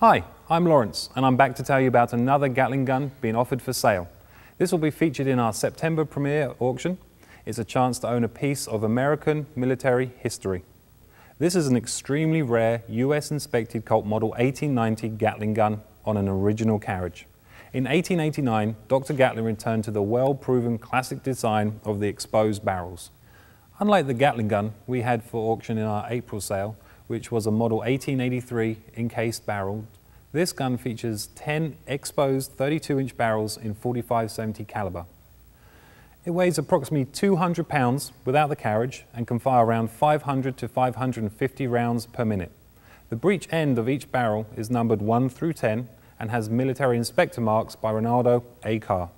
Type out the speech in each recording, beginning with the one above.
Hi, I'm Lawrence and I'm back to tell you about another Gatling gun being offered for sale. This will be featured in our September premiere auction. It's a chance to own a piece of American military history. This is an extremely rare US inspected Colt Model 1890 Gatling gun on an original carriage. In 1889, Dr. Gatling returned to the well-proven classic design of the exposed barrels. Unlike the Gatling gun we had for auction in our April sale, which was a Model 1883 encased barrel, this gun features 10 exposed 32-inch barrels in 45-70 caliber. It weighs approximately 200 pounds without the carriage and can fire around 500 to 550 rounds per minute. The breech end of each barrel is numbered 1 through 10 and has military inspector marks by Rinaldo A. Carr.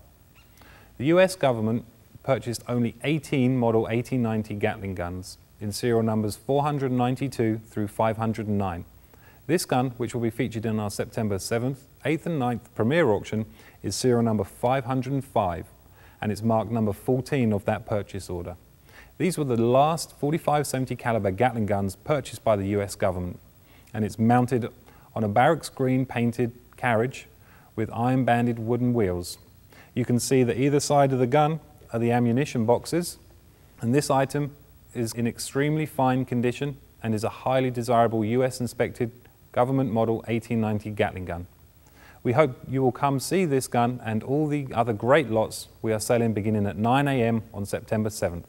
The US government purchased only 18 Model 1890 Gatling guns in serial numbers 492 through 509. This gun, which will be featured in our September 7th, 8th and 9th premiere auction, is serial number 505 and it's marked number 14 of that purchase order. These were the last 45-70 caliber Gatling guns purchased by the US government and it's mounted on a barracks green painted carriage with iron banded wooden wheels. You can see that either side of the gun are the ammunition boxes and this item is in extremely fine condition and is a highly desirable US inspected government model 1890 Gatling gun. We hope you will come see this gun and all the other great lots we are selling beginning at 9am on September 7th.